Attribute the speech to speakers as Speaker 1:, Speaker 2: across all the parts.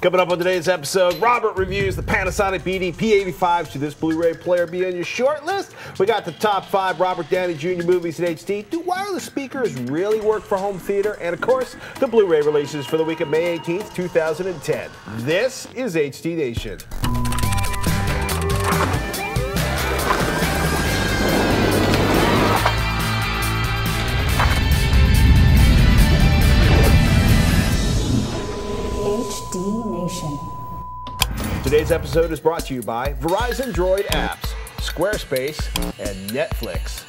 Speaker 1: Coming up on today's episode, Robert reviews the Panasonic BD P85. Should this Blu-ray player be on your short list? We got the top five Robert Downey Jr. movies in HD. Do wireless speakers really work for home theater? And of course, the Blu-ray releases for the week of May 18th, 2010. This is HD Nation. Today's episode is brought to you by Verizon Droid Apps, Squarespace, and Netflix.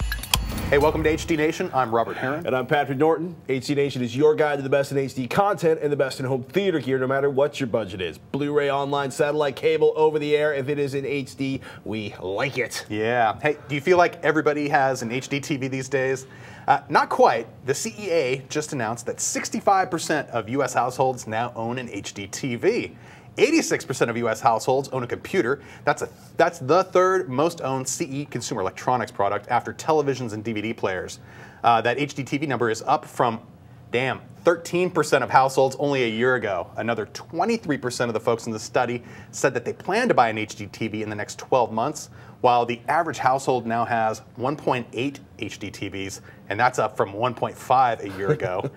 Speaker 2: Hey, welcome to HD Nation. I'm Robert Heron.
Speaker 1: And I'm Patrick Norton. HD Nation is your guide to the best in HD content and the best in home theater gear, no matter what your budget is. Blu-ray, online, satellite, cable, over the air. If it is in HD, we like it.
Speaker 2: Yeah. Hey, do you feel like everybody has an HD TV these days? Uh, not quite. The CEA just announced that 65% of U.S. households now own an HD TV. 86% of U.S. households own a computer. That's a that's the third most owned CE consumer electronics product after televisions and DVD players. Uh, that HDTV number is up from, damn, 13% of households only a year ago. Another 23% of the folks in the study said that they plan to buy an HD TV in the next 12 months, while the average household now has 1.8 HD TVs, and that's up from 1.5 a year ago.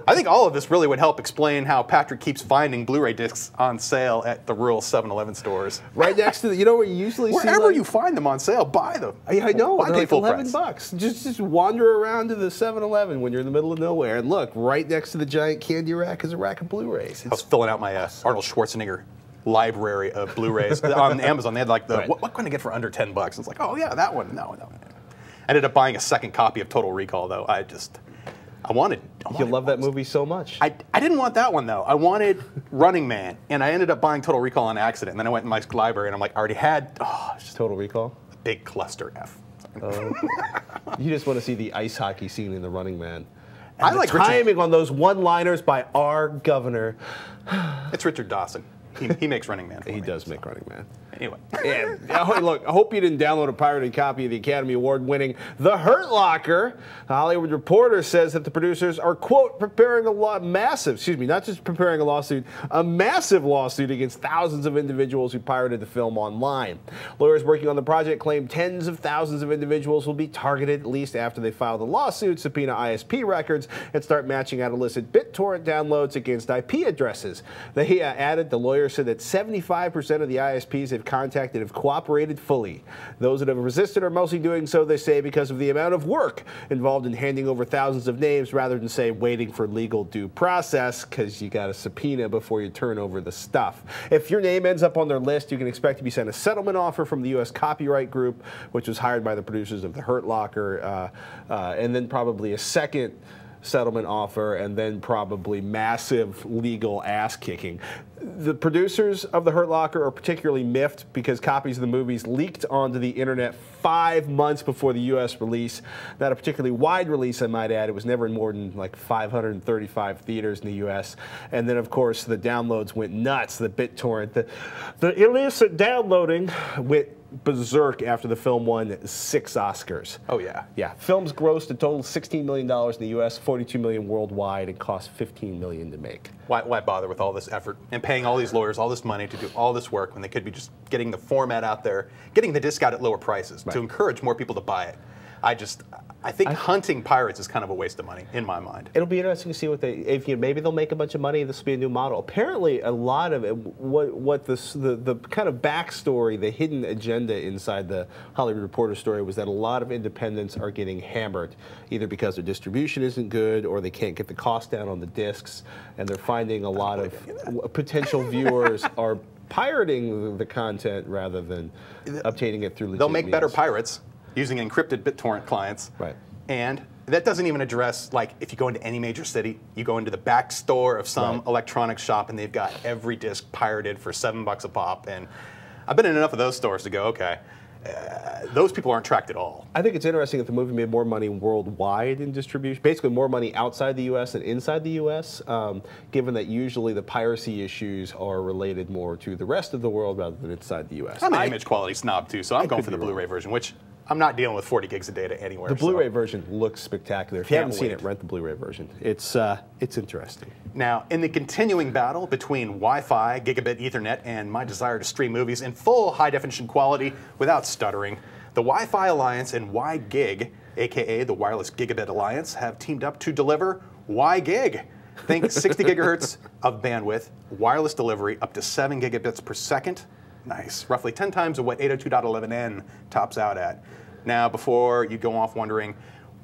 Speaker 2: I think all of this really would help explain how Patrick keeps finding Blu-ray discs on sale at the rural 7-Eleven stores.
Speaker 1: Right next to the, you know where you usually see
Speaker 2: Wherever
Speaker 1: like-
Speaker 2: you find them on sale, buy them.
Speaker 1: I, I know, they're
Speaker 2: pay
Speaker 1: like
Speaker 2: full
Speaker 1: 11
Speaker 2: price?
Speaker 1: bucks. Just just wander around to the 7-Eleven when you're in the middle of nowhere, and look, right next to the giant candy rack is a rack of Blu-rays.
Speaker 2: I was filling out my uh, Arnold Schwarzenegger library of Blu-rays on Amazon. They had like the
Speaker 1: Right.
Speaker 2: what, what can I get for under ten bucks? It's like, oh yeah, that one. No, no. I ended up buying a second copy of Total Recall though. I just, I wanted. I
Speaker 1: you love that movie so much.
Speaker 2: I, I didn't want that one though. I wanted Running Man, and I ended up buying Total Recall on accident. And then I went in my library, and I'm like, I already had. Oh, it's just
Speaker 1: Total Recall.
Speaker 2: a big cluster F.
Speaker 1: You just want to see the ice hockey scene in The Running Man.
Speaker 2: I
Speaker 1: the
Speaker 2: like
Speaker 1: timing on those one-liners by our governor.
Speaker 2: It's Richard Dawson. He, he makes Running Man.
Speaker 1: He
Speaker 2: me,
Speaker 1: does
Speaker 2: so.
Speaker 1: make Running Man.
Speaker 2: Anyway.
Speaker 1: Look, I hope you didn't download a pirated copy of the Academy Award winning The Hurt Locker. The Hollywood Reporter says that the producers are, quote, preparing a law, massive, excuse me, not just preparing a lawsuit, a massive lawsuit against thousands of individuals who pirated the film online. Lawyers working on the project claim tens of thousands of individuals will be targeted at least after they file the lawsuit, subpoena ISP records, and start matching out illicit BitTorrent downloads against IP addresses. They uh, added, the lawyer said that 75% of the ISPs they've contacted have cooperated fully. Those that have resisted are mostly doing so, they say, because of the amount of work involved in handing over thousands of names rather than, say, waiting for legal due process because you got a subpoena before you turn over the stuff. If your name ends up on their list, you can expect to be sent a settlement offer from the U.S. Copyright Group, which was hired by the producers of The Hurt Locker, uh, uh, and then probably a second settlement offer and then probably massive legal ass kicking. The producers of The Hurt Locker are particularly miffed because copies of the movies leaked onto the internet five months before the U.S. release. Not a particularly wide release, I might add. It was never in more than like 535 theaters in the U.S. And then, of course, the downloads went nuts. The BitTorrent, the, the illicit downloading went berserk after the film won six Oscars.
Speaker 2: Oh yeah.
Speaker 1: Yeah, films grossed a total of $16 million in the U.S., 42 million worldwide, and cost 15 million to make.
Speaker 2: Why, why bother with all this effort and paying all these lawyers all this money to do all this work when they could be just getting the format out there, getting the disc out at lower prices
Speaker 1: Right.
Speaker 2: to encourage more people to buy it? I just, I think hunting pirates is kind of a waste of money in my mind.
Speaker 1: It'll be interesting to see what they, if you maybe they'll make a bunch of money. This will be a new model. Apparently, a lot of it, what what this, the the kind of backstory, the hidden agenda inside the Hollywood Reporter story was that a lot of independents are getting hammered, either because their distribution isn't good or they can't get the cost down on the discs, and they're finding a lot of potential viewers are pirating the content rather than obtaining it through.
Speaker 2: They'll make better pirates using encrypted BitTorrent clients.
Speaker 1: Right.
Speaker 2: And that doesn't even address, like, if you go into any major city, you go into the back store of some
Speaker 1: Right.
Speaker 2: electronics shop and they've got every disc pirated for seven bucks a pop. And I've been in enough of those stores to go, okay, uh, those people aren't tracked at all.
Speaker 1: I think it's interesting that the movie made more money worldwide in distribution, basically more money outside the U.S. than inside the U.S., um, given that usually the piracy issues are related more to the rest of the world rather than inside the U.S.
Speaker 2: I'm an
Speaker 1: I-
Speaker 2: image quality snob too, so I'm going for the. Blu-ray version, which I'm not dealing with 40 gigs of data anywhere.
Speaker 1: The
Speaker 2: so-
Speaker 1: Blu-ray version looks spectacular. If you haven't seen it, rent the Blu-ray version. It's uh, it's interesting.
Speaker 2: Now, in the continuing battle between Wi-Fi, gigabit Ethernet, and my desire to stream movies in full high-definition quality without stuttering, the Wi-Fi Alliance and WiGig, aka the Wireless Gigabit Alliance, have teamed up to deliver WiGig. Think 60 gigahertz of bandwidth, wireless delivery up to 7 gigabits per second. Nice. Roughly 10 times of what 802.11n tops out at. Now, before you go off wondering,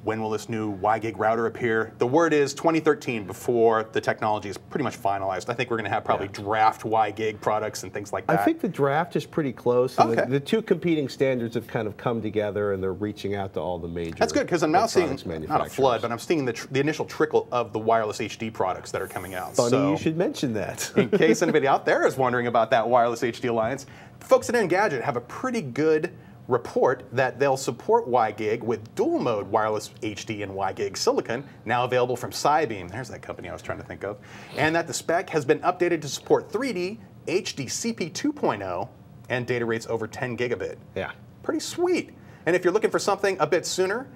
Speaker 2: when will this new WiGig router appear? The word is 2013 before the technology is pretty much finalized. I think we're going to have probably draft WiGig products and things like that.
Speaker 1: I think the draft is pretty close. and the-
Speaker 2: Okay.
Speaker 1: The, two competing standards have kind of come together, and they're reaching out to all the major.
Speaker 2: That's good because I'm now seeing not a flood, but I'm seeing the, tr- the initial trickle of the wireless HD products that are coming out.
Speaker 1: Funny
Speaker 2: so,
Speaker 1: you should mention that.
Speaker 2: in case anybody out there is wondering about that wireless HD alliance, folks at Engadget have a pretty good report that they'll support WiGig with dual mode wireless HD and WiGig silicon, now available from SiBEAM. There's that company I was trying to think of. And that the spec has been updated to support 3D, HDCP 2.0, and data rates over 10 gigabit.
Speaker 1: Yeah.
Speaker 2: Pretty sweet. And if you're looking for something a bit sooner,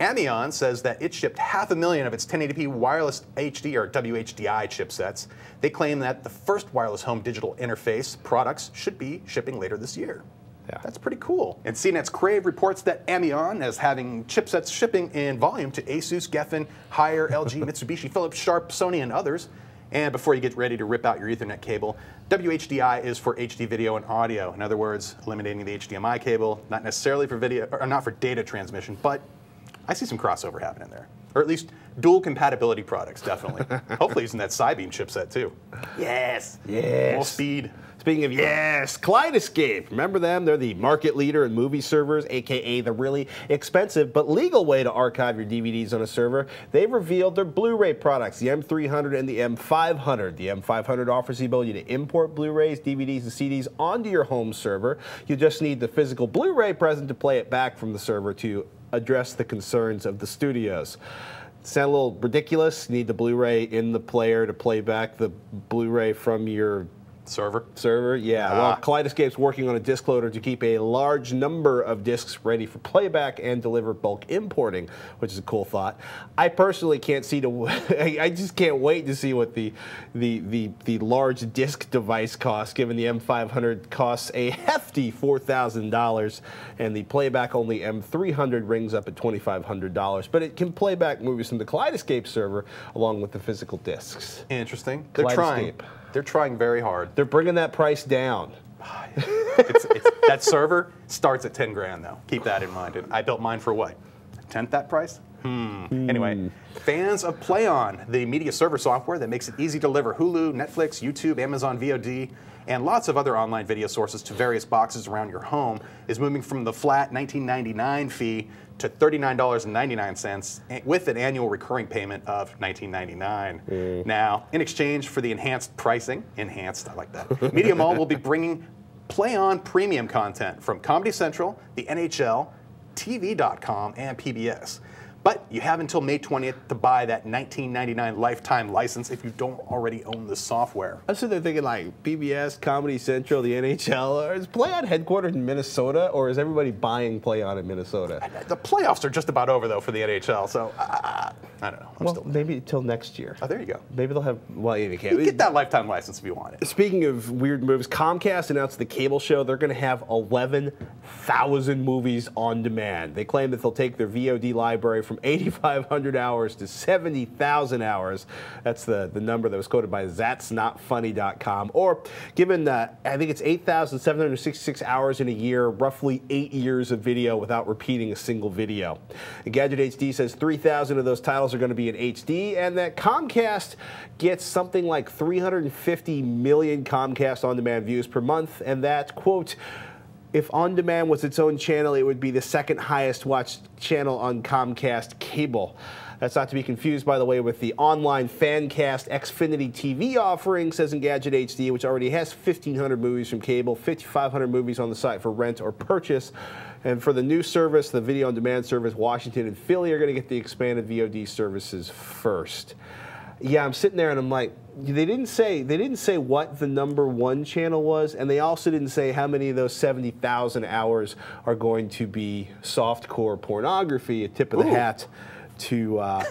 Speaker 2: Amimon says that it shipped half a million of its 1080p wireless HD or WHDI chipsets. They claim that the first wireless home digital interface products should be shipping later this year.
Speaker 1: Yeah.
Speaker 2: That's pretty cool. And CNET's Crave reports that Amimon is having chipsets shipping in volume to Asus, Gefen, Haier, LG, Mitsubishi, Philips, Sharp, Sony, and others. And before you get ready to rip out your Ethernet cable, WHDI is for HD video and audio. In other words, eliminating the HDMI cable, not necessarily for video or not for data transmission, but I see some crossover happening there. Or at least dual compatibility products, definitely. Hopefully using that SiBEAM chipset too. Yes.
Speaker 1: Yes.
Speaker 2: More speed.
Speaker 1: Speaking of yes, Kaleidoscape. Remember them? They're the market leader in movie servers, aka the really expensive but legal way to archive your DVDs on a server. They've revealed their Blu-ray products, the M300 and the M500. The M500 offers the ability to import Blu-rays, DVDs, and CDs onto your home server. You just need the physical Blu-ray present to play it back from the server to address the concerns of the studios. Sound a little ridiculous? You need the Blu-ray in the player to play back the Blu-ray from your
Speaker 2: Server.
Speaker 1: server. Yeah,
Speaker 2: Ah.
Speaker 1: well, Kaleidoscape's working on a disk loader to keep a large number of disks ready for playback and deliver bulk importing, which is a cool thought. I personally can't see to. I just can't wait to see what the the the, the large disk device costs, given the M500 costs a hefty four thousand dollars, and the playback only M300 rings up at twenty five hundred dollars. But it can play back movies from the Kaleidoscape server along with the physical disks.
Speaker 2: Interesting. They're trying. They're trying very hard.
Speaker 1: They're bringing that price down.
Speaker 2: It's, it's, that server starts at 10 grand though. Keep that in mind. And I built mine for what? Tenth that price? Hmm. Anyway, fans of PlayOn, the media server software that makes it easy to deliver Hulu, Netflix, YouTube, Amazon VOD, and lots of other online video sources to various boxes around your home, is moving from the flat 19.99 fee to $39.99 eh, with an annual recurring payment of $19.99. Now, in exchange for the enhanced pricing, enhanced, I like that, Media Mall will be bringing Play On premium content from Comedy Central, the NHL, TV.com, and PBS. But you have until May 20th to buy that $19.99 lifetime license if you don't already own the software.
Speaker 1: I'm sitting there thinking like PBS, Comedy Central, the NHL. Or is PlayOn headquartered in Minnesota, or is everybody buying PlayOn in Minnesota?
Speaker 2: The playoffs are just about over though for the NHL, so uh, I don't know. I'm
Speaker 1: Well,
Speaker 2: still.
Speaker 1: maybe until next year.
Speaker 2: Oh, there you go.
Speaker 1: Maybe they'll have. Well, you
Speaker 2: You
Speaker 1: can't.
Speaker 2: You get that lifetime license if you want it.
Speaker 1: Speaking of weird moves, Comcast announced the cable show they're going to have 11,000 movies on demand. They claim that they'll take their VOD library from 8,500 hours to 70,000 hours. That's the, the number that was quoted by That'sNotFunny.com. Or given that, I think it's 8,766 hours in a year, roughly eight years of video without repeating a single video. Engadget HD says 3,000 of those titles are going to be in HD, and that Comcast gets something like 350 million Comcast on demand views per month, and that, quote, if On Demand was its own channel, it would be the second highest watched channel on Comcast cable. That's not to be confused, by the way, with the online Fancast Xfinity TV offering, says Engadget HD, which already has 1,500 movies from cable, 5,500 movies on the site for rent or purchase. And for the new service, the video on demand service, Washington and Philly are going to get the expanded VOD services first. Yeah, I'm sitting there and I'm like, they didn't say they didn't say what the number one channel was, and they also didn't say how many of those 70,000 hours are going to be softcore pornography. A tip of the
Speaker 2: Ooh.
Speaker 1: hat to uh,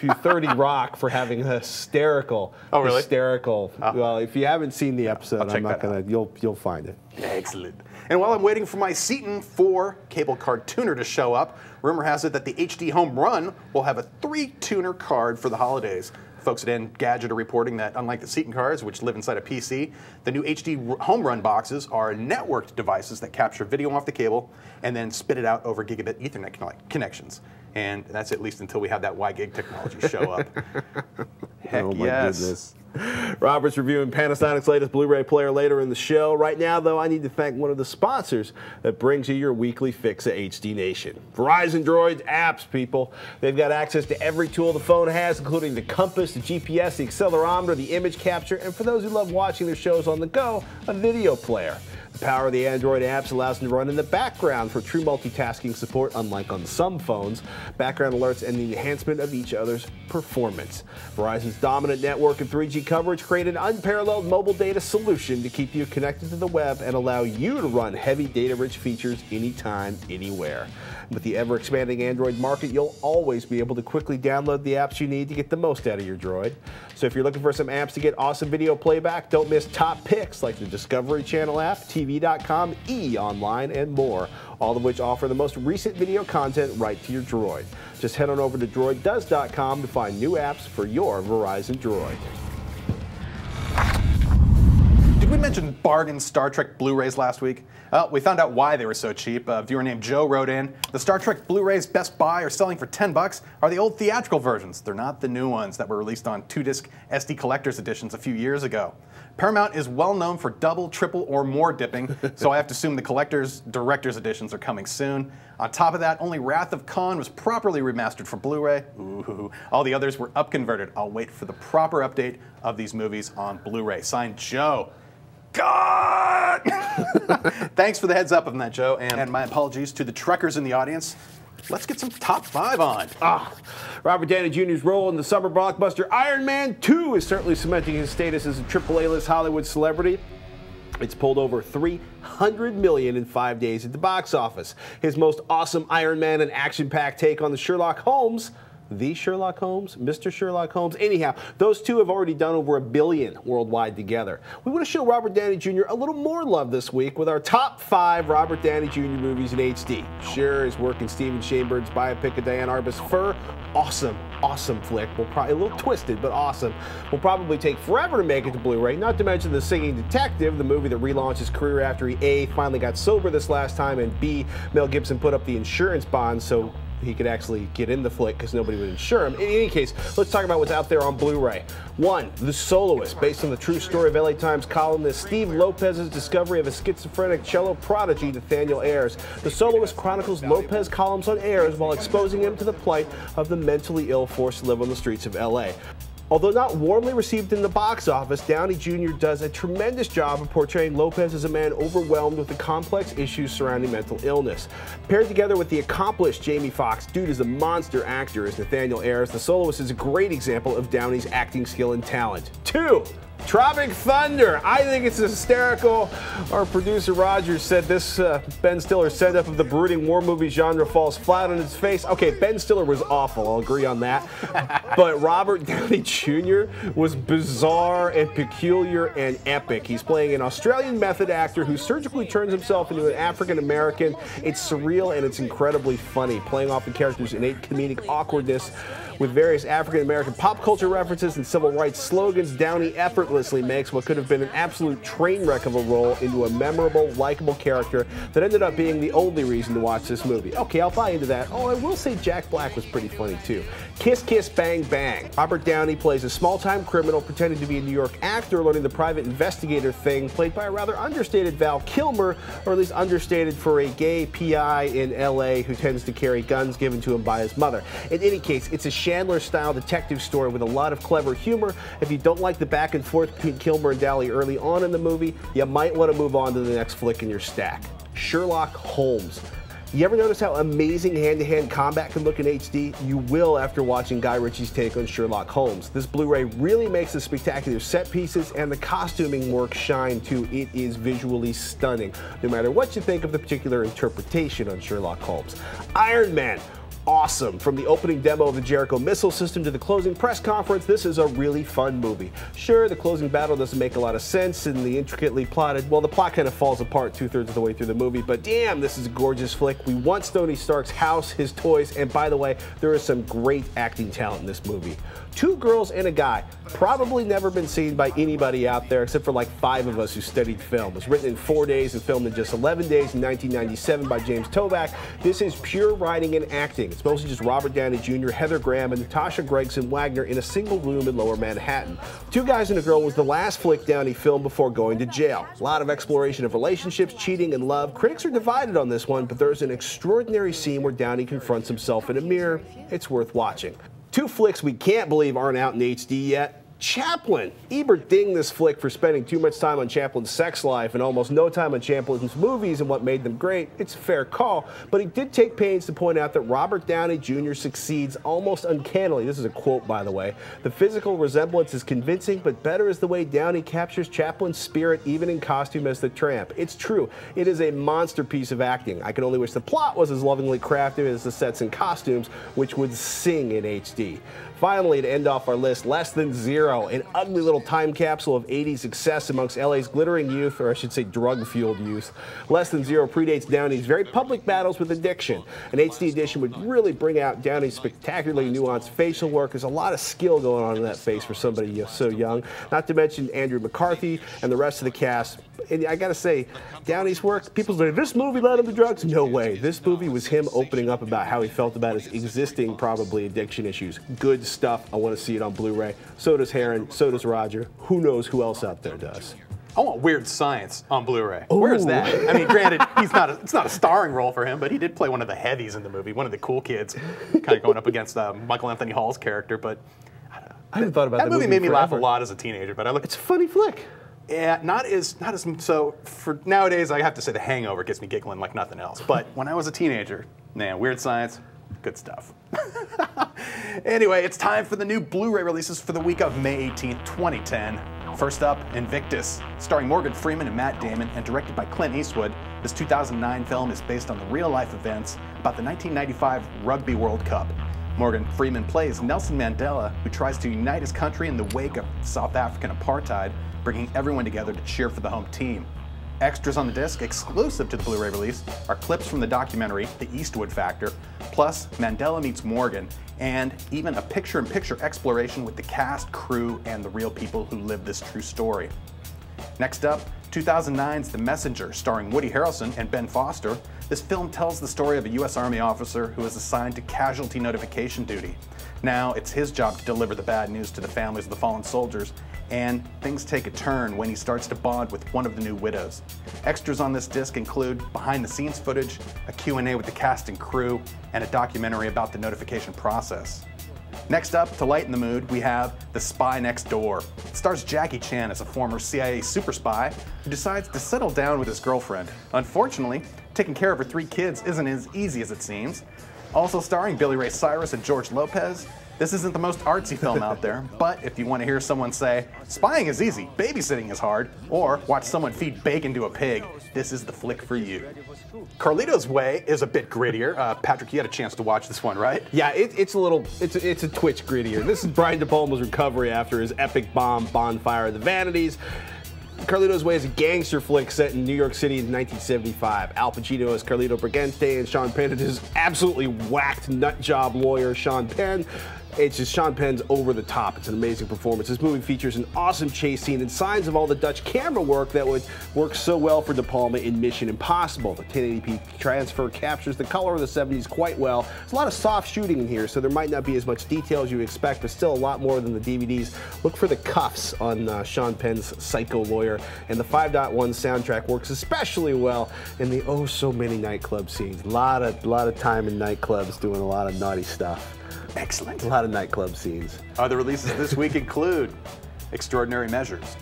Speaker 1: to 30 Rock for having a hysterical,
Speaker 2: Oh, really?
Speaker 1: hysterical. Well, if you haven't seen the episode,
Speaker 2: check
Speaker 1: I'm not gonna. You'll you'll find it.
Speaker 2: Excellent. And while I'm waiting for my Ceton 4 cable card tuner to show up, rumor has it that the HD Home Run will have a three tuner card for the holidays. Folks at Engadget are reporting that unlike the Ceton cards, which live inside a PC, the new HD Home Run boxes are networked devices that capture video off the cable and then spit it out over gigabit Ethernet conne- connections. And that's at least until we have that WiGig technology show up. Heck
Speaker 1: oh
Speaker 2: yes.
Speaker 1: goodness. Robert's reviewing Panasonic's latest Blu-ray player later in the show. Right now, though, I need to thank one of the sponsors that brings you your weekly fix of HD Nation. Verizon Droids apps, people. They've got access to every tool the phone has, including the compass, the GPS, the accelerometer, the image capture, and for those who love watching their shows on the go, a video player. The power of the Android apps allows them to run in the background for true multitasking support, unlike on some phones, background alerts, and the enhancement of each other's performance. Verizon's dominant network and 3G coverage create an unparalleled mobile data solution to keep you connected to the web and allow you to run heavy data rich features anytime, anywhere. With the ever expanding Android market, you'll always be able to quickly download the apps you need to get the most out of your Droid. So if you're looking for some apps to get awesome video playback, don't miss top picks like the Discovery Channel app, TV.com, E Online, and more, all of which offer the most recent video content right to your Droid. Just head on over to droiddoes.com to find new apps for your Verizon Droid.
Speaker 2: Did we mention bargain Star Trek Blu-rays last week? Well, we found out why they were so cheap. A viewer named Joe wrote in, "The Star Trek Blu-rays Best Buy are selling for 10 bucks are the old theatrical versions. They're not the new ones that were released on two-disc SD collector's editions a few years ago. Paramount is well known for double, triple, or more dipping, so I have to assume the collector's director's editions are coming soon. On top of that, only Wrath of Khan was properly remastered for Blu-ray. All the others were upconverted. I'll wait for the proper update of these movies on Blu-ray." Signed, Joe. God! Thanks for the heads up on that, Joe, and, and my apologies to the Trekkers in the audience. Let's get some top five on.
Speaker 1: Ah, Robert Downey Jr.'s role in the summer blockbuster Iron Man 2 is certainly cementing his status as a triple A-list Hollywood celebrity. It's pulled over 300 million in five days at the box office. His most awesome Iron Man and action-packed take on the Sherlock Holmes, the Sherlock Holmes, Mr. Sherlock Holmes. Anyhow, those two have already done over a billion worldwide together. We want to show Robert Downey Jr. a little more love this week with our top five Robert Downey Jr. movies in HD. Sure, his work in Steven Shainberg's biopic of Diane Arbus Fur, awesome, awesome flick. Will probably a little twisted, but awesome. Will probably take forever to make it to Blu-ray. Not to mention The Singing Detective, the movie that relaunched his career after he a finally got sober this last time, and b Mel Gibson put up the insurance bond so he could actually get in the flick because nobody would insure him. In any case, let's talk about what's out there on Blu-ray. One, The Soloist, based on the true story of LA Times columnist Steve Lopez's discovery of a schizophrenic cello prodigy, Nathaniel Ayers. The Soloist chronicles Lopez columns on Ayers while exposing him to the plight of the mentally ill forced to live on the streets of LA. Although not warmly received in the box office, Downey Jr. does a tremendous job of portraying Lopez as a man overwhelmed with the complex issues surrounding mental illness. Paired together with the accomplished Jamie Foxx, dude is a monster actor as Nathaniel Ayers. The soloist is a great example of Downey's acting skill and talent. Two, Tropic Thunder. I think it's hysterical. Our producer Rogers said this uh, Ben Stiller setup of the brooding war movie genre falls flat on its face. Okay, Ben Stiller was awful. I'll agree on that. but Robert Downey Jr. was bizarre and peculiar and epic. He's playing an Australian method actor who surgically turns himself into an African American. It's surreal and it's incredibly funny, playing off the character's innate comedic awkwardness. With various African American pop culture references and civil rights slogans, Downey effortlessly makes what could have been an absolute train wreck of a role into a memorable, likable character that ended up being the only reason to watch this movie. Okay, I'll buy into that. Oh, I will say Jack Black was pretty funny too. Kiss Kiss Bang Bang. Robert Downey plays a small time criminal pretending to be a New York actor learning the private investigator thing, played by a rather understated Val Kilmer, or at least understated for a gay PI in LA who tends to carry guns given to him by his mother. In any case, it's a Chandler style detective story with a lot of clever humor. If you don't like the back and forth between Kilmer and Downey early on in the movie, you might want to move on to the next flick in your stack. Sherlock Holmes. You ever notice how amazing hand-to-hand combat can look in HD? You will after watching Guy Ritchie's take on Sherlock Holmes. This Blu-ray really makes the spectacular set pieces and the costuming work shine too. It is visually stunning, no matter what you think of the particular interpretation on Sherlock Holmes. Iron Man awesome. From the opening demo of the Jericho missile system to the closing press conference, this is a really fun movie. Sure, the closing battle doesn't make a lot of sense and the intricately plotted, well, the plot kind of falls apart two thirds of the way through the movie, but damn, this is a gorgeous flick. We want Tony Stark's house, his toys, and by the way, there is some great acting talent in this movie. Two girls and a guy, probably never been seen by anybody out there except for like five of us who studied film. It was written in four days and filmed in just 11 days in 1997 by James Toback. This is pure writing and acting. It's mostly just Robert Downey Jr., Heather Graham, and Natasha Gregson Wagner in a single room in lower Manhattan. Two Guys and a Girl was the last flick Downey filmed before going to jail. A lot of exploration of relationships, cheating, and love. Critics are divided on this one, but there's an extraordinary scene where Downey confronts himself in a mirror. It's worth watching. Two flicks we can't believe aren't out in HD yet. Chaplin. Ebert dinged this flick for spending too much time on Chaplin's sex life and almost no time on Chaplin's movies and what made them great. It's a fair call, but he did take pains to point out that Robert Downey Jr. succeeds almost uncannily. This is a quote, by the way. The physical resemblance is convincing, but better is the way Downey captures Chaplin's spirit even in costume as the tramp. It's true. It is a monster piece of acting. I can only wish the plot was as lovingly crafted as the sets and costumes, which would sing in HD. Finally, to end off our list, Less Than Zero, an ugly little time capsule of 80s success amongst LA's glittering youth, or I should say drug fueled youth. Less Than Zero predates Downey's very public battles with addiction. An HD edition would really bring out Downey's spectacularly nuanced facial work. There's a lot of skill going on in that face for somebody so young. Not to mention Andrew McCarthy and the rest of the cast. And I gotta say, Downey's work, people say, this movie led him to drugs? No way. This movie was him opening up about how he felt about his existing, probably, addiction issues. Good stuff. I want to see it on Blu-ray. So does Heron. So does Roger. Who knows who else out there does?
Speaker 2: I want Weird Science on Blu-ray. Where's that? I mean, granted, he's not a, it's not a starring role for him, but he did play one of the heavies in the movie, one of the cool kids, kind of going up against uh, Michael Anthony Hall's character. But
Speaker 1: I haven't thought about
Speaker 2: that,
Speaker 1: that
Speaker 2: movie, made me laugh a lot as a teenager. But I look,
Speaker 1: It's a funny flick.
Speaker 2: yeah, not as not as so for nowadays. I have to say, The Hangover gets me giggling like nothing else. But when I was a teenager, man, Weird Science, good stuff. anyway, it's time for the new Blu-ray releases for the week of May 18th, 2010. First up, Invictus, starring Morgan Freeman and Matt Damon and directed by Clint Eastwood. This 2009 film is based on the real-life events about the 1995 Rugby World Cup. Morgan Freeman plays Nelson Mandela, who tries to unite his country in the wake of South African apartheid, bringing everyone together to cheer for the home team. Extras on the disc, exclusive to the Blu ray release, are clips from the documentary The Eastwood Factor, plus Mandela Meets Morgan, and even a picture in picture exploration with the cast, crew, and the real people who live this true story. Next up, 2009's The Messenger, starring Woody Harrelson and Ben Foster. This film tells the story of a U.S. Army officer who is assigned to casualty notification duty. Now, it's his job to deliver the bad news to the families of the fallen soldiers, and things take a turn when he starts to bond with one of the new widows. Extras on this disc include behind-the-scenes footage, a Q&A with the cast and crew, and a documentary about the notification process. Next up, to lighten the mood, we have The Spy Next Door. It stars Jackie Chan as a former CIA super spy who decides to settle down with his girlfriend. Unfortunately, taking care of her three kids isn't as easy as it seems. Also starring Billy Ray Cyrus and George Lopez. This isn't the most artsy film out there, but if you want to hear someone say, spying is easy, babysitting is hard, or watch someone feed bacon to a pig, this is the flick for you. Carlito's Way is a bit grittier. Uh, Patrick, you had a chance to watch this one, right?
Speaker 1: Yeah, it, it's a little, it's a, it's a twitch grittier. This is Brian De Palma's recovery after his epic bomb Bonfire of the Vanities. Carlito's Way is a gangster flick set in New York City in 1975. Al Pacino as Carlito Brigante and Sean Penn is absolutely whacked nut job lawyer Sean Penn. It's just Sean Penn's over the top. It's an amazing performance. This movie features an awesome chase scene and signs of all the Dutch camera work that would work so well for De Palma in Mission Impossible. The 1080p transfer captures the color of the 70s quite well. There's a lot of soft shooting in here, so there might not be as much detail as you expect, but still a lot more than the DVDs. Look for the cuffs on uh, Sean Penn's Psycho Lawyer, and the 5.1 soundtrack works especially well in the oh so many nightclub scenes. A lot of, lot of time in nightclubs doing a lot of naughty stuff.
Speaker 2: Excellent.
Speaker 1: A lot of nightclub scenes.
Speaker 2: Uh, Other releases this week include Extraordinary Measures,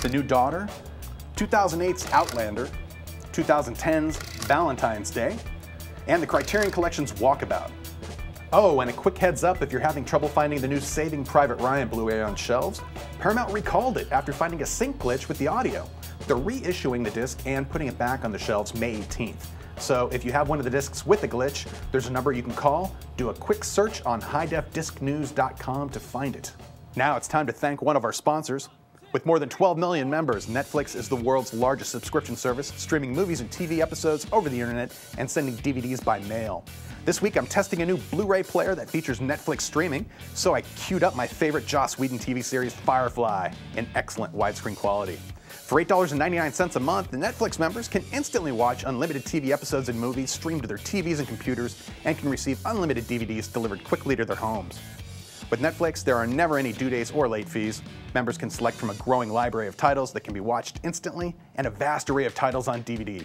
Speaker 2: The New Daughter, 2008's Outlander, 2010's Valentine's Day, and the Criterion Collection's Walkabout. Oh, and a quick heads up if you're having trouble finding the new Saving Private Ryan Blu ray on shelves, Paramount recalled it after finding a sync glitch with the audio. They're reissuing the disc and putting it back on the shelves May 18th. So if you have one of the discs with a glitch, there's a number you can call. Do a quick search on highdefdiscnews.com to find it. Now it's time to thank one of our sponsors. With more than 12 million members, Netflix is the world's largest subscription service, streaming movies and TV episodes over the internet and sending DVDs by mail. This week I'm testing a new Blu-ray player that features Netflix streaming, so I queued up my favorite Joss Whedon TV series Firefly in excellent widescreen quality. For $8.99 a month, the Netflix members can instantly watch unlimited TV episodes and movies streamed to their TVs and computers and can receive unlimited DVDs delivered quickly to their homes. With Netflix, there are never any due dates or late fees. Members can select from a growing library of titles that can be watched instantly and a vast array of titles on DVD.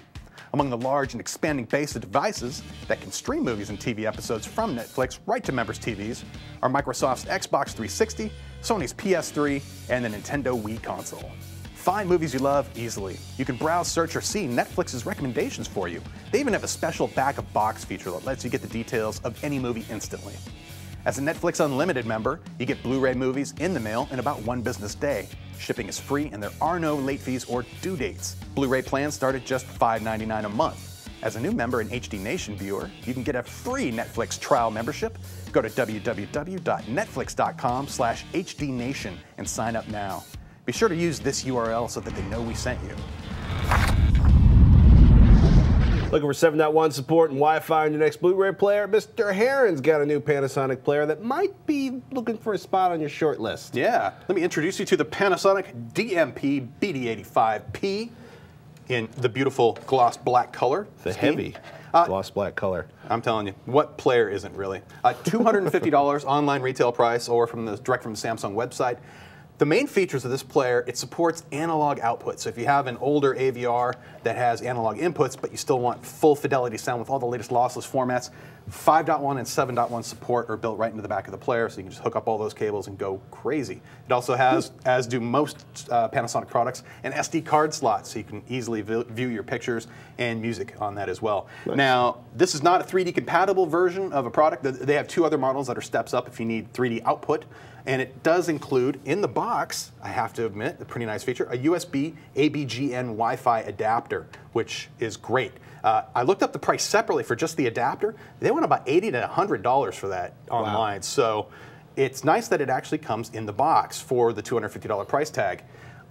Speaker 2: Among the large and expanding base of devices that can stream movies and TV episodes from Netflix right to members' TVs are Microsoft's Xbox 360, Sony's PS3, and the Nintendo Wii console. Find movies you love easily. You can browse, search, or see Netflix's recommendations for you. They even have a special back of box feature that lets you get the details of any movie instantly. As a Netflix Unlimited member, you get Blu ray movies in the mail in about one business day. Shipping is free and there are no late fees or due dates. Blu ray plans start at just $5.99 a month. As a new member and HD Nation viewer, you can get a free Netflix trial membership. Go to www.netflix.com slash hdnation and sign up now. Be sure to use this URL so that they know we sent you.
Speaker 1: Looking for 7.1 support and Wi-Fi on your next Blu-ray player? Mr. Heron's got a new Panasonic player that might be looking for a spot on your short list.
Speaker 2: Yeah, let me introduce you to the Panasonic DMP BD85P in the beautiful gloss black color.
Speaker 1: The
Speaker 2: scheme.
Speaker 1: heavy
Speaker 2: Uh,
Speaker 1: gloss black color.
Speaker 2: I'm telling you, what player isn't really? Uh, $250 online retail price or from the direct from the Samsung website. The main features of this player, it supports analog output. So if you have an older AVR that has analog inputs, but you still want full fidelity sound with all the latest lossless formats, 5.1 and 7.1 support are built right into the back of the player, so you can just hook up all those cables and go crazy. It also has, as do most uh, Panasonic products, an SD card slot, so you can easily vi- view your pictures and music on that as well. Now, this is not a 3D compatible version of a product. They have two other models that are steps up if you need 3D output. And it does include in the box, I have to admit, a pretty nice feature, a USB ABGN Wi Fi adapter, which is great. Uh, I looked up the price separately for just the adapter. They went about 80 to $100 for that online. So it's nice that it actually comes in the box for the $250 price tag.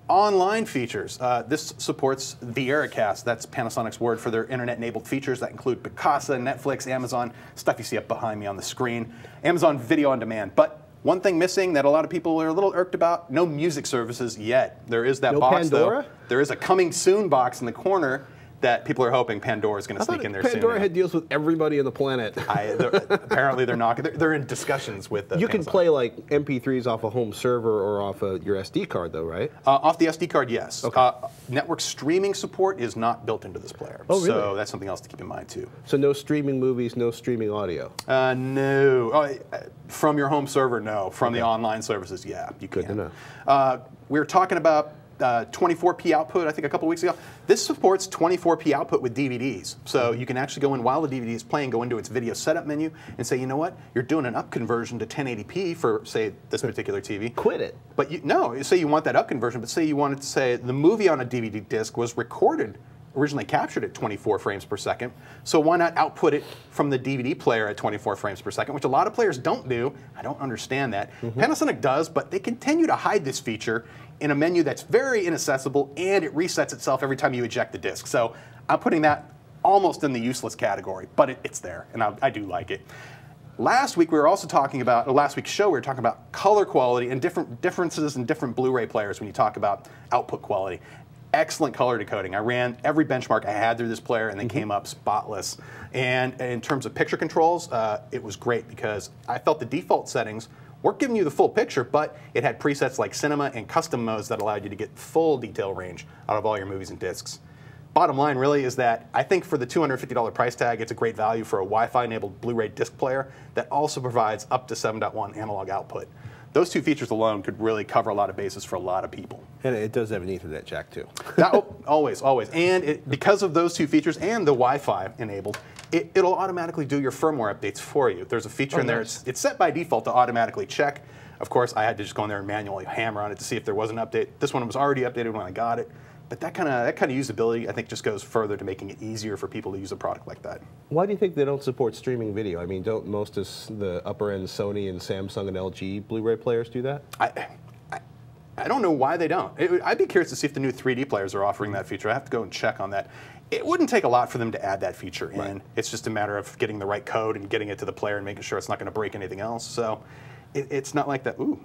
Speaker 2: Online features. Uh, this supports the VieraCast. That's Panasonic's word for their internet-enabled features that include Picasa, Netflix, Amazon, stuff you see up behind me on the screen. Amazon Video on Demand. But one thing missing that a lot of people are a little irked about: no music services yet. There is that
Speaker 1: No
Speaker 2: box
Speaker 1: Pandora?
Speaker 2: though. There is a coming soon box in the corner that people are hoping Pandora is going to sneak in there soon.
Speaker 1: Pandora had deals with everybody on the planet.
Speaker 2: I, they're- apparently, they're not. They're, they're in discussions with. Uh,
Speaker 1: you can play like MP3s off a home server or off of your SD card, though, right?
Speaker 2: Uh, off the SD card, yes.
Speaker 1: Okay.
Speaker 2: Uh, network streaming support is not built into this player.
Speaker 1: Oh, really?
Speaker 2: So that's something else to keep in mind too.
Speaker 1: So no streaming movies, no streaming audio.
Speaker 2: Uh, no. Oh, uh, from your home server, no. From the online services, yeah, you
Speaker 1: Good to know.
Speaker 2: Uh, we were talking about uh, 24p output, I think, a couple weeks ago. This supports 24p output with DVDs. So you can actually go in while the DVD is playing, go into its video setup menu, and say, you know what, you're doing an up conversion to 1080p for, say, this particular TV.
Speaker 1: Quit it.
Speaker 2: But you, no, say you want that up conversion, but say you wanted to say the movie on a DVD disc was recorded, originally captured at 24 frames per second. So why not output it from the DVD player at 24 frames per second, which a lot of players don't do. I don't understand that. Panasonic does, but they continue to hide this feature in a menu that's very inaccessible and it resets itself every time you eject the disc. So I'm putting that almost in the useless category, but it, it's there, and I, I do like it. Last week we were also talking about, or last week's show we were talking about color quality and different differences in different Blu-ray players when you talk about output quality. Excellent color decoding. I ran every benchmark I had through this player and they came up spotless. And in terms of picture controls, uh, it was great because I felt the default settings weren't giving you the full picture, but it had presets like cinema and custom modes that allowed you to get full detail range out of all your movies and discs. Bottom line really is that I think for the $250 price tag, it's a great value for a Wi-Fi enabled Blu-ray disc player that also provides up to 7.1 analog output. those two features alone could really cover a lot of bases for a lot of people.
Speaker 1: And it does have an Ethernet jack too.
Speaker 2: That, oh, always, always. And it, because of those two features and the Wi-Fi enabled, it, will automatically do your firmware updates for you. There's a feature
Speaker 1: oh,
Speaker 2: in there.
Speaker 1: Nice.
Speaker 2: It's, it's set by default to automatically check. Of course, I had to just go in there and manually hammer on it to see if there was an update. This one was already updated when I got it. But that kind of that kind of usability, I think, just goes further to making it easier for people to use a product like that.
Speaker 1: Why do you think they don't support streaming video? I mean, don't most of the upper end Sony and Samsung and LG Blu-ray players do that?
Speaker 2: I, I, I don't know why they don't. It, I'd be curious to see if the new 3D players are offering that feature. I have to go and check on that. It wouldn't take a lot for them to add that feature in.
Speaker 1: Right.
Speaker 2: It's just a matter of getting the right code and getting it to the player and making sure it's not going to break anything else. So it, it's not like that. Ooh,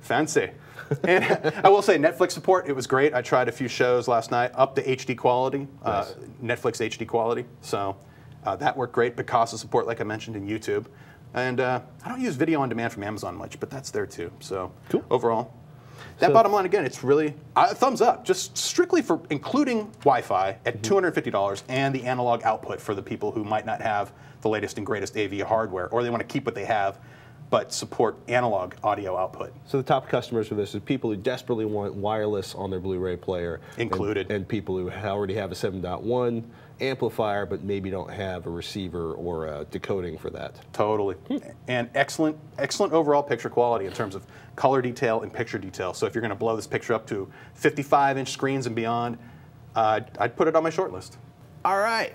Speaker 2: fancy. and I will say Netflix support, it was great. I tried a few shows last night up to HD quality, uh, Netflix HD quality. So uh, that worked great. Picasa support, like I mentioned, in YouTube. And uh, I don't use video on demand from Amazon much, but that's there too. So
Speaker 1: Cool.
Speaker 2: overall, that
Speaker 1: So-
Speaker 2: bottom line again, it's really uh, thumbs up, just strictly for including Wi-Fi at $250 and the analog output for the people who might not have the latest and greatest AV hardware, or they want to keep what they have, but support analog audio output.
Speaker 1: So the top customers for this is people who desperately want wireless on their Blu-ray player, and-
Speaker 2: Included.
Speaker 1: and, people who already have a 7.1 amplifier, but maybe don't have a receiver or a decoding for that.
Speaker 2: Totally. And excellent, excellent overall picture quality in terms of color detail and picture detail. So if you're going to blow this picture up to 55-inch screens and beyond, uh, I'd put it on my short list.
Speaker 1: All right.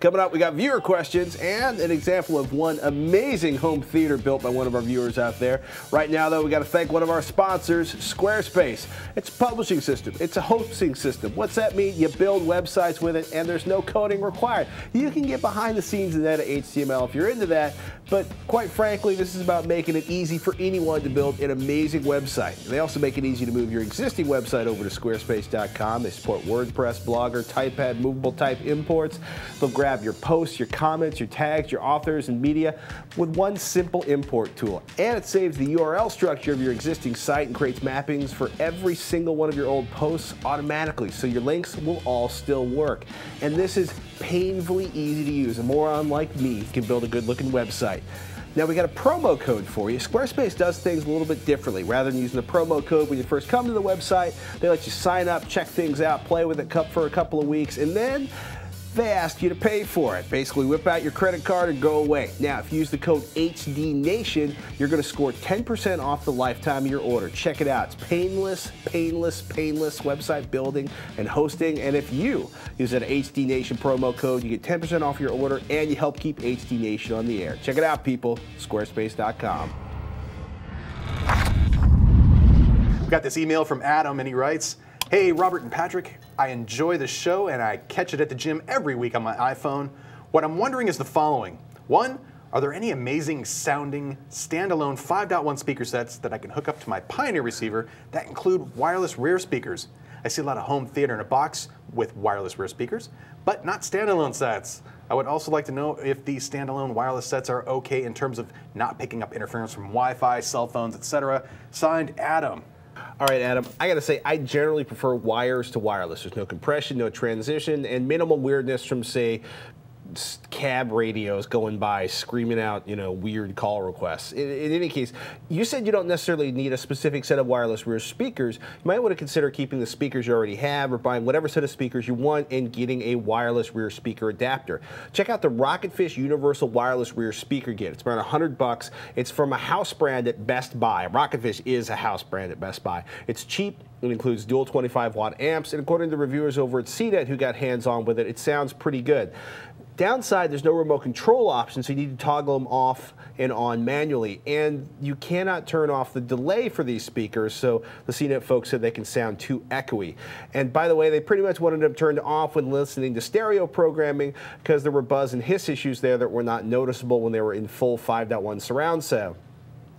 Speaker 1: Coming up, we got viewer questions and an example of one amazing home theater built by one of our viewers out there. Right now, though, we got to thank one of our sponsors, Squarespace. It's a publishing system, it's a hosting system. What's that mean? You build websites with it, and there's no coding required. You can get behind the scenes and edit HTML if you're into that, but quite frankly, this is about making it easy for anyone to build an amazing website. They also make it easy to move your existing website over to squarespace.com. They support WordPress, Blogger, TypePad, movable type imports. They'll grab your posts, your comments, your tags, your authors, and media with one simple import tool. And it saves the URL structure of your existing site and creates mappings for every single one of your old posts automatically, so your links will all still work. And this is painfully easy to use. A moron like me can build a good looking website. Now we got a promo code for you. Squarespace does things a little bit differently. Rather than using the promo code when you first come to the website, they let you sign up, check things out, play with it for a couple of weeks, and then they ask you to pay for it. Basically, whip out your credit card and go away. Now, if you use the code HDNation, you're going to score 10% off the lifetime of your order. Check it out. It's painless, painless, painless website building and hosting. And if you use that HD Nation promo code, you get 10% off your order and you help keep HD Nation on the air. Check it out, people. Squarespace.com.
Speaker 2: We got this email from Adam, and he writes, Hey, Robert and Patrick, I enjoy the show and I catch it at the gym every week on my iPhone. What I'm wondering is the following. One, are there any amazing sounding standalone 5.1 speaker sets that I can hook up to my Pioneer receiver that include wireless rear speakers? I see a lot of home theater in a box with wireless rear speakers, but not standalone sets. I would also like to know if these standalone wireless sets are okay in terms of not picking up interference from Wi-Fi, cell phones, etc. Signed, Adam.
Speaker 1: All right, Adam, I gotta say, I generally prefer wires to wireless. There's no compression, no transition, and minimal weirdness from, say, cab radios going by screaming out, you know, weird call requests. In, in any case, you said you don't necessarily need a specific set of wireless rear speakers. You might want to consider keeping the speakers you already have or buying whatever set of speakers you want and getting a wireless rear speaker adapter. Check out the Rocketfish Universal Wireless Rear Speaker Kit. It's around 100 bucks. It's from a house brand at Best Buy. Rocketfish is a house brand at Best Buy. It's cheap. It includes dual 25 watt amps, and according to reviewers over at CNET who got hands on with it, it sounds pretty good. Downside, there's no remote control option, so you need to toggle them off and on manually. And you cannot turn off the delay for these speakers, so the CNET folks said they can sound too echoey. And by the way, they pretty much wanted them turned off when listening to stereo programming because there were buzz and hiss issues there that were not noticeable when they were in full 5.1 surround sound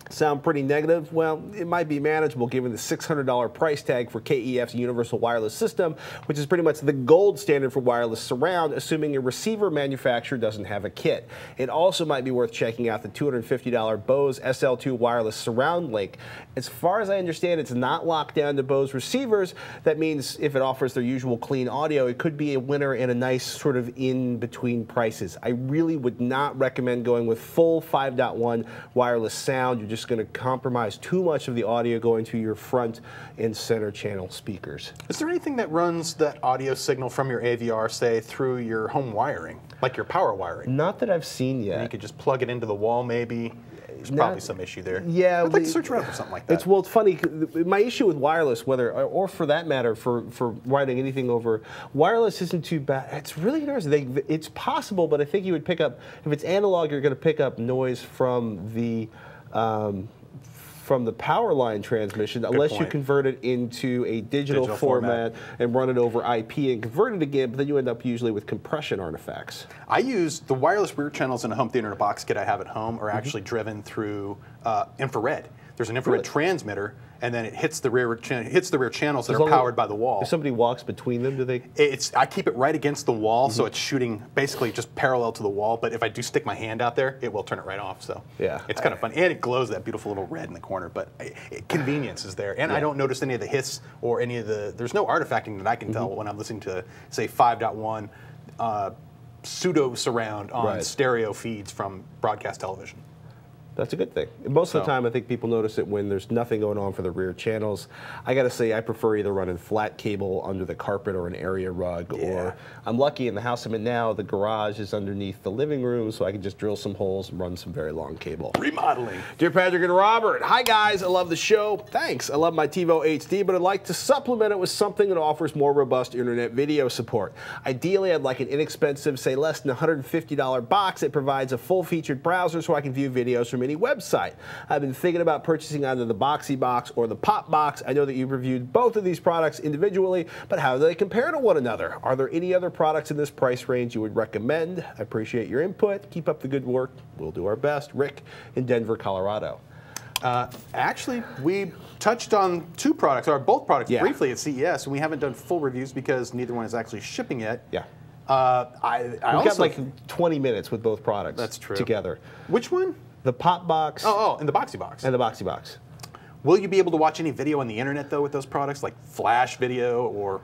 Speaker 1: sound pretty negative? Well, it might be manageable given the $600 price tag for KEF's universal wireless system, which is pretty much the gold standard for wireless surround, assuming a receiver manufacturer doesn't have a kit. It also might be worth checking out the $250 Bose SL2 wireless surround link. As far as I understand, it's not locked down to Bose receivers. That means if it offers their usual clean audio, it could be a winner in a nice sort of in between prices. I really would not recommend going with full 5.1 wireless sound. You're just just going to compromise too much of the audio going to your front and center channel speakers.
Speaker 2: Is there anything that runs that audio signal from your AVR, say, through your home wiring, like your power wiring?
Speaker 1: Not that I've seen yet.
Speaker 2: You could just plug it into the wall, maybe. There's
Speaker 1: Not-
Speaker 2: probably some issue there.
Speaker 1: Yeah,
Speaker 2: I'd like
Speaker 1: we-
Speaker 2: to search around for something like that.
Speaker 1: It's well, it's funny. My issue with wireless, whether or for that matter, for for writing anything over wireless, isn't too bad. It's really interesting. They, it's possible, but I think you would pick up if it's analog, you're going to pick up noise from the. Um, from the power line transmission, unless you convert it into a digital,
Speaker 2: Digital
Speaker 1: format,
Speaker 2: format.
Speaker 1: and run it over IP and convert it again, but then you end up usually with compression artifacts.
Speaker 2: I use the wireless rear channels in a home theater in a box kit I have at home
Speaker 1: Mm-hmm.
Speaker 2: are actually driven through uh, infrared. There's an infrared transmitter, and then it hits the rear hits the rear channels that
Speaker 1: As
Speaker 2: are powered by the wall.
Speaker 1: If somebody walks between them, do they?
Speaker 2: It's I keep it right against the wall,
Speaker 1: Mm-hmm.
Speaker 2: so it's shooting basically just parallel to the wall. But if I do stick my hand out there, it will turn it right off. So
Speaker 1: Yeah.
Speaker 2: it's kind of fun, and it glows that beautiful little red in the corner. But I, it, convenience is there, and I don't notice any of the hiss or any of the. There's no artifacting that I can
Speaker 1: Mm-hmm.
Speaker 2: tell when I'm listening to say 5.1 uh, pseudo surround on
Speaker 1: Right.
Speaker 2: stereo feeds from broadcast television.
Speaker 1: That's a good thing. Most of the time, I think people notice it when there's nothing going on for the rear channels. I got to say, I prefer either running flat cable under the carpet or an area rug,
Speaker 2: Yeah.
Speaker 1: or I'm lucky in the house I'm in now, the garage is underneath the living room, so I can just drill some holes and run some very long cable.
Speaker 2: Remodeling.
Speaker 1: Dear Patrick and Robert, hi guys, I love the show. Thanks. I love my TiVo HD, but I'd like to supplement it with something that offers more robust internet video support. Ideally, I'd like an inexpensive, say less than $150 box that provides a full featured browser so I can view videos from any website. I've been thinking about purchasing either the Boxee Box or the Pop Box. I know that you've reviewed both of these products individually, but how do they compare to one another? Are there any other products in this price range you would recommend? I appreciate your input. Keep up the good work. We'll do our best. Rick in Denver, Colorado.
Speaker 2: Uh, actually, we touched on two products, or both products,
Speaker 1: Yeah.
Speaker 2: briefly at CES, and we haven't done full reviews because neither one is actually shipping yet.
Speaker 1: Yeah.
Speaker 2: Uh, I, I
Speaker 1: We've
Speaker 2: also
Speaker 1: got like 20 minutes with both products.
Speaker 2: That's true.
Speaker 1: Together.
Speaker 2: which one?
Speaker 1: The Pop Box
Speaker 2: Oh, oh, in the Boxee Box.
Speaker 1: and the Boxee Box.
Speaker 2: Will you be able to watch any video on the internet though with those products, like Flash video, or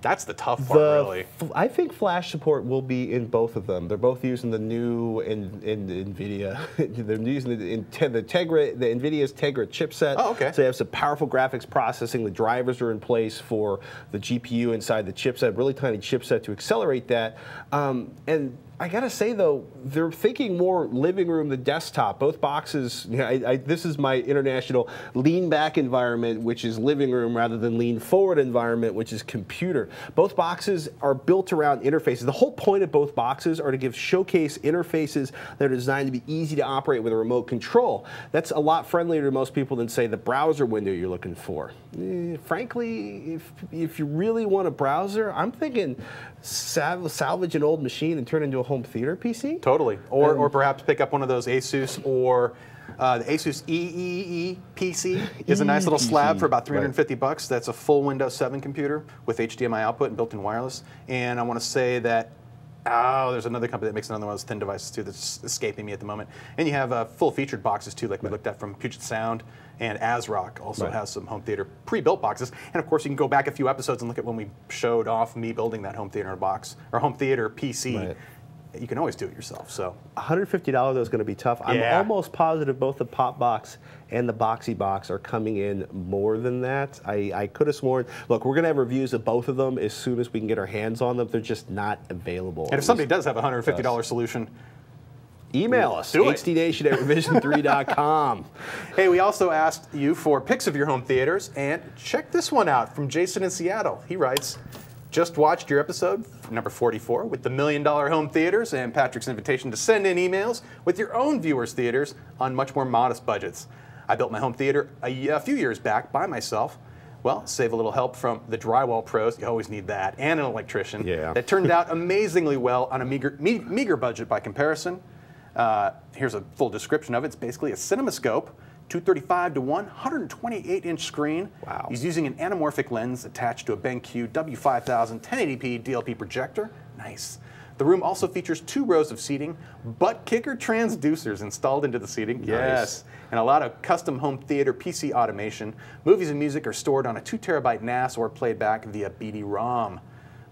Speaker 2: that's the tough part,
Speaker 1: The
Speaker 2: really.
Speaker 1: I think Flash support will be in both of them. They're both using the new in, in, NVIDIA. They're using the, in, the Tegra, the NVIDIA's Tegra chipset.
Speaker 2: Oh, okay.
Speaker 1: So they have some powerful graphics processing. The drivers are in place for the GPU inside the chipset. Really tiny chipset to accelerate that. Um, and I gotta say though, they're thinking more living room than desktop. Both boxes. You know, I, I, this is my international lean back environment, which is living room, rather than lean forward environment, which is computer. Both boxes are built around interfaces. The whole point of both boxes are to give showcase interfaces that are designed to be easy to operate with a remote control. That's a lot friendlier to most people than say the browser window you're looking for. Eh, frankly, if if you really want a browser, I'm thinking sal- salvage an old machine and turn it into a home theater PC.
Speaker 2: Totally. Or,
Speaker 1: Um,
Speaker 2: or perhaps pick up one of those Asus or uh, the Asus EEE PC is a nice little slab for about
Speaker 1: Right.
Speaker 2: 350 bucks. That's a full Windows 7 computer with HDMI output and built-in wireless. And I want to say that Oh, there's another company that makes another one of those thin devices too that's escaping me at the moment. And you have uh, full featured boxes too, like we looked at from Puget Sound. And ASRock also
Speaker 1: Right.
Speaker 2: has some home theater pre-built boxes. And of course, you can go back a few episodes and look at when we showed off me building that home theater box or home theater PC.
Speaker 1: Right.
Speaker 2: You can always do it yourself. So
Speaker 1: $150 though is going to be tough. I'm
Speaker 2: Yeah.
Speaker 1: almost positive both the pop box and the Boxee Box are coming in more than that. I, I could have sworn. Look, we're going to have reviews of both of them as soon as we can get our hands on them. They're just not available.
Speaker 2: And if somebody does have a $150 solution,
Speaker 1: email us,
Speaker 2: Do it.
Speaker 1: hdnation at revision3.com.
Speaker 2: hey, we also asked you for pics of your home theaters, and check this one out from Jason in Seattle. He writes, just watched your episode number 44 with the million dollar home theaters and Patrick's invitation to send in emails with your own viewers' theaters on much more modest budgets. I built my home theater a, a few years back by myself. Well, save a little help from the drywall pros. You always need that, and an electrician.
Speaker 1: Yeah.
Speaker 2: That turned out amazingly well on a meager, me- meager budget by comparison. Uh, here's a full description of it. It's basically a CinemaScope, 235 to 1, 128 inch screen.
Speaker 1: Wow.
Speaker 2: He's using an anamorphic lens attached to a BenQ W5000 1080p DLP projector. Nice. The room also features two rows of seating, butt kicker transducers installed into the seating. Yes. And a lot of custom home theater PC automation. Movies and music are stored on a 2 terabyte NAS or played back via BD-ROM.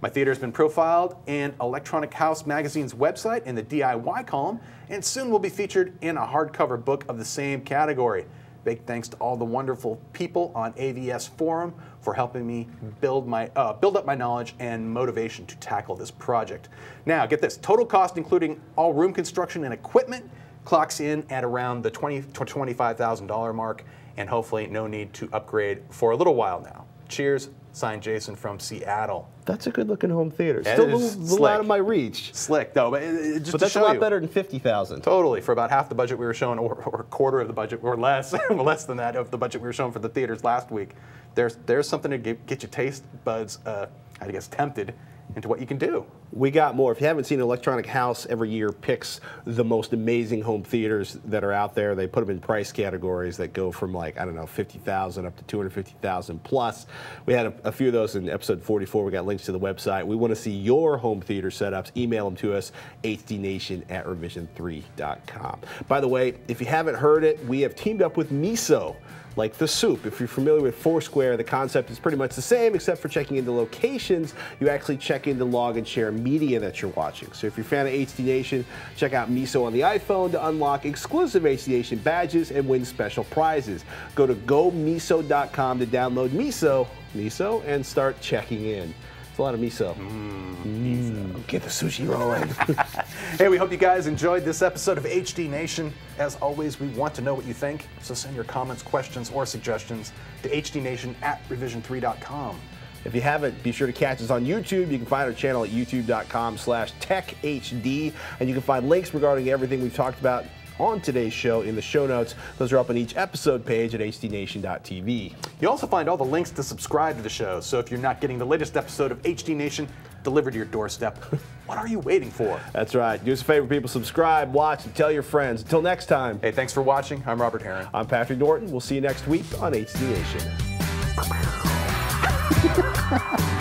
Speaker 2: My theater has been profiled in Electronic House Magazine's website in the DIY column, and soon will be featured in a hardcover book of the same category. Big thanks to all the wonderful people on AVS Forum for helping me build my uh, build up my knowledge and motivation to tackle this project. Now, get this: total cost, including all room construction and equipment, clocks in at around the twenty to twenty-five thousand dollar mark, and hopefully no need to upgrade for a little while now. Cheers, signed Jason from Seattle.
Speaker 1: That's a good looking home theater. Still a little, little out of my reach.
Speaker 2: Slick though, but it, it- just
Speaker 1: But that's a lot
Speaker 2: you.
Speaker 1: better than 50,000.
Speaker 2: Totally, for about half the budget we were showing, or, or a quarter of the budget, or less, less than that of the budget we were showing for the theaters last week. There's there's something to get, get your taste buds, uh, I guess, tempted into what you can do.
Speaker 1: We got more. If you haven't seen Electronic House, every year picks the most amazing home theaters that are out there. They put them in price categories that go from like I don't know, fifty thousand up to two hundred fifty thousand plus. We had a, a few of those in episode forty-four. We got links to the website. We want to see your home theater setups. Email them to us, hdnation at revision3.com. By the way, if you haven't heard it, we have teamed up with Miso like the soup. If you're familiar with Foursquare, the concept is pretty much the same, except for checking into locations. You actually check in to log and share media that you're watching. So if you're a fan of HD Nation, check out Miso on the iPhone to unlock exclusive HD Nation badges and win special prizes. Go to gomiso.com to download Miso, Miso, and start checking in. It's a lot of miso. Mm, Get the sushi rolling.
Speaker 2: Hey, we hope you guys enjoyed this episode of HD Nation. As always, we want to know what you think, so send your comments, questions, or suggestions to hdnation at revision3.com.
Speaker 1: If you haven't, be sure to catch us on YouTube. You can find our channel at youtube.com slash techhd, and you can find links regarding everything we've talked about on today's show in the show notes. Those are up on each episode page at hdnation.tv.
Speaker 2: You also find all the links to subscribe to the show, so if you're not getting the latest episode of HD Nation delivered to your doorstep, what are you waiting for?
Speaker 1: That's right. Do us a favor, people. Subscribe, watch, and tell your friends. Until next time,
Speaker 2: Hey, thanks for watching. I'm Robert Heron.
Speaker 1: I'm Patrick Norton. We'll see you next week on HD Nation.